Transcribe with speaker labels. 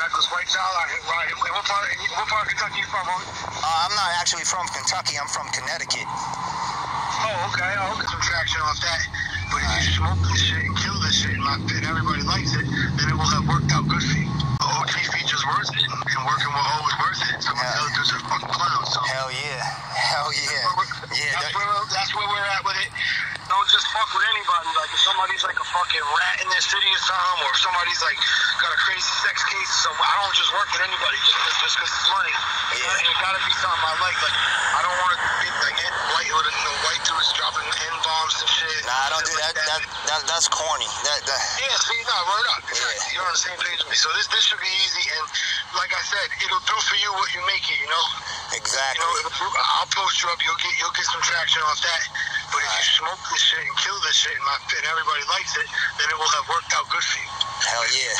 Speaker 1: Reckless White Child. I, right. What part? What part of Kentucky you from?
Speaker 2: Uh, I'm not actually from Kentucky. I'm from Connecticut.
Speaker 1: Oh, okay. I'll get some traction off that. But if you smoke this shit and kill this shit, and, my, and everybody likes it, then it will have worked out good for you. OG features worth it, and working with O is worth it. Some of
Speaker 2: Yeah.
Speaker 1: other dudes are fucking clowns. So
Speaker 2: Hell yeah. Hell yeah. Yeah.
Speaker 1: that's where we're, that's where we're at with it. Don't just fuck with anybody. Like if somebody's like a fucking rat in their city or something, or if somebody's like got a crazy or don't just work with anybody just because it's money.
Speaker 2: Yeah.
Speaker 1: It gotta be something I like. Like I don't want to be like white with know, white dudes dropping n bombs and shit.
Speaker 2: Nah, I don't do that.
Speaker 1: like
Speaker 2: That, that that's corny. That, that
Speaker 1: yeah, see, no, word up.
Speaker 2: Yeah.
Speaker 1: You're on the same page with me. So this this should be easy, and like I said, it'll do for you what you make it. You know.
Speaker 2: Exactly.
Speaker 1: You know, it'll- I'll post you up. You'll get you'll get some traction off that. But if you smoke this shit and kill this shit, and, my, and everybody likes it, then it will have worked out good for you.
Speaker 2: Hell yeah.